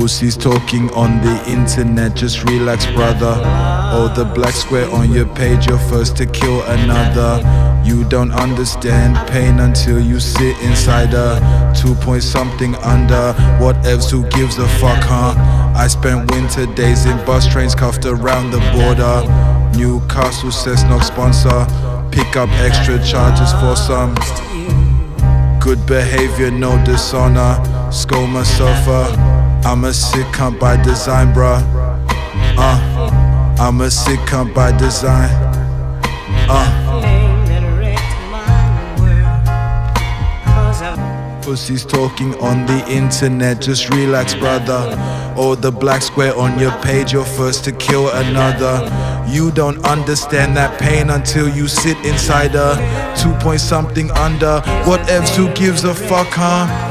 Pussies talking on the internet, just relax, brother. Oh, the black square on your page, you're first to kill another. You don't understand pain until you sit inside a two point something under. What else? Who gives a fuck, huh? I spent winter days in bus trains cuffed around the border. Newcastle says no sponsor. Pick up extra charges for some good behavior, no dishonor. Scold myself up. I'm a sick cunt by design, bruh. Uh, I'm a sick cunt by design. Uh. Pussies talking on the internet, just relax, brother. Or the black square on your page, you're first to kill another. You don't understand that pain until you sit inside a two point something under. What else? Who gives a fuck, huh?